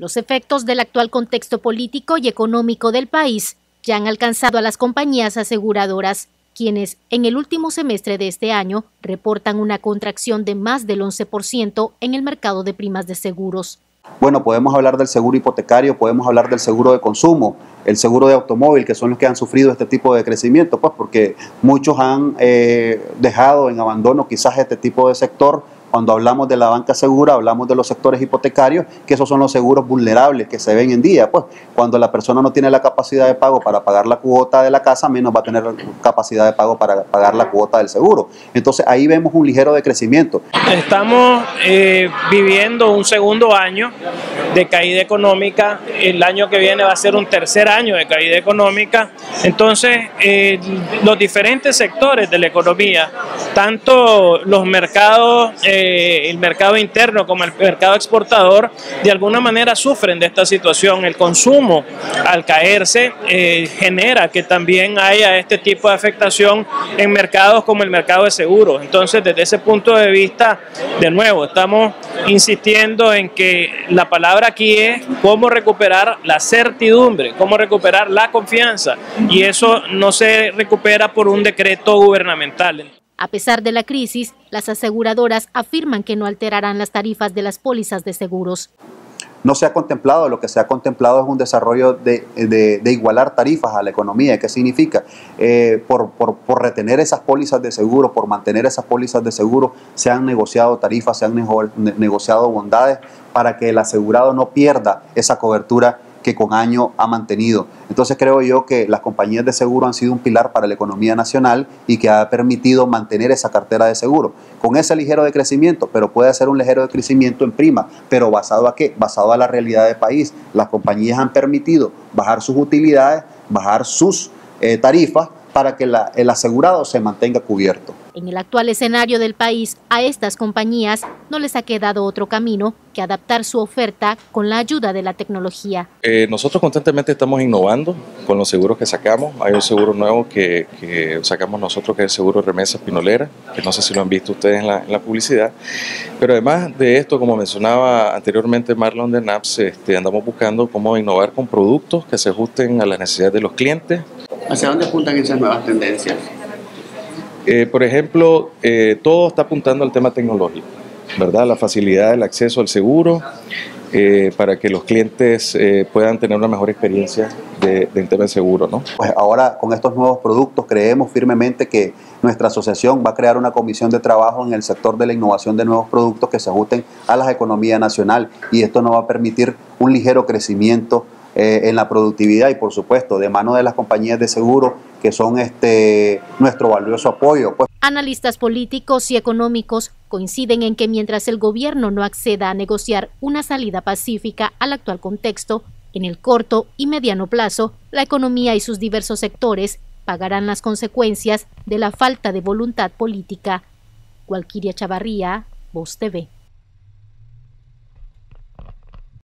Los efectos del actual contexto político y económico del país ya han alcanzado a las compañías aseguradoras, quienes en el último semestre de este año reportan una contracción de más del 11% en el mercado de primas de seguros. Bueno, podemos hablar del seguro hipotecario, podemos hablar del seguro de consumo, el seguro de automóvil, que son los que han sufrido este tipo de crecimiento, pues porque muchos han eh, dejado en abandono quizás este tipo de sector cuando hablamos de la banca segura, hablamos de los sectores hipotecarios, que esos son los seguros vulnerables que se ven en día. Pues cuando la persona no tiene la capacidad de pago para pagar la cuota de la casa, menos va a tener capacidad de pago para pagar la cuota del seguro. Entonces ahí vemos un ligero decrecimiento. Estamos eh, viviendo un segundo año de caída económica. El año que viene va a ser un tercer año de caída económica. Entonces, eh, los diferentes sectores de la economía, tanto los mercados... Eh, el mercado interno como el mercado exportador de alguna manera sufren de esta situación. El consumo al caerse eh, genera que también haya este tipo de afectación en mercados como el mercado de seguros. Entonces, desde ese punto de vista, de nuevo, estamos insistiendo en que la palabra aquí es cómo recuperar la certidumbre, cómo recuperar la confianza y eso no se recupera por un decreto gubernamental. A pesar de la crisis, las aseguradoras afirman que no alterarán las tarifas de las pólizas de seguros. No se ha contemplado, lo que se ha contemplado es un desarrollo de, igualar tarifas a la economía. ¿Qué significa? Eh, por, retener esas pólizas de seguro, por mantener esas pólizas de seguro, se han negociado tarifas, se han negociado bondades para que el asegurado no pierda esa cobertura que con año ha mantenido. Entonces creo yo que las compañías de seguro han sido un pilar para la economía nacional y que ha permitido mantener esa cartera de seguro con ese ligero decrecimiento, pero puede ser un ligero decrecimiento en prima, pero basado a qué? Basado a la realidad del país. Las compañías han permitido bajar sus utilidades, bajar sus eh, tarifas para que el asegurado se mantenga cubierto. En el actual escenario del país, a estas compañías no les ha quedado otro camino que adaptar su oferta con la ayuda de la tecnología. Eh, nosotros constantemente estamos innovando con los seguros que sacamos. Hay un seguro nuevo que, sacamos nosotros que es el seguro remesas pinolera, que no sé si lo han visto ustedes en la, publicidad. Pero además de esto, como mencionaba anteriormente Marlon de NAPS, este, andamos buscando cómo innovar con productos que se ajusten a las necesidades de los clientes. ¿Hacia dónde apuntan esas nuevas tendencias? Eh, por ejemplo, eh, todo está apuntando al tema tecnológico, ¿verdad? La facilidad del acceso al seguro eh, para que los clientes puedan tener una mejor experiencia de, del tema de seguro, ¿no? Pues ahora con estos nuevos productos creemos firmemente que nuestra asociación va a crear una comisión de trabajo en el sector de la innovación de nuevos productos que se ajusten a la economía nacional y esto nos va a permitir un ligero crecimiento en la productividad y por supuesto de mano de las compañías de seguro que son este, nuestro valioso apoyo. Pues. Analistas políticos y económicos coinciden en que mientras el gobierno no acceda a negociar una salida pacífica al actual contexto, en el corto y mediano plazo, la economía y sus diversos sectores pagarán las consecuencias de la falta de voluntad política. Walquiria Chavarría, Voz TV.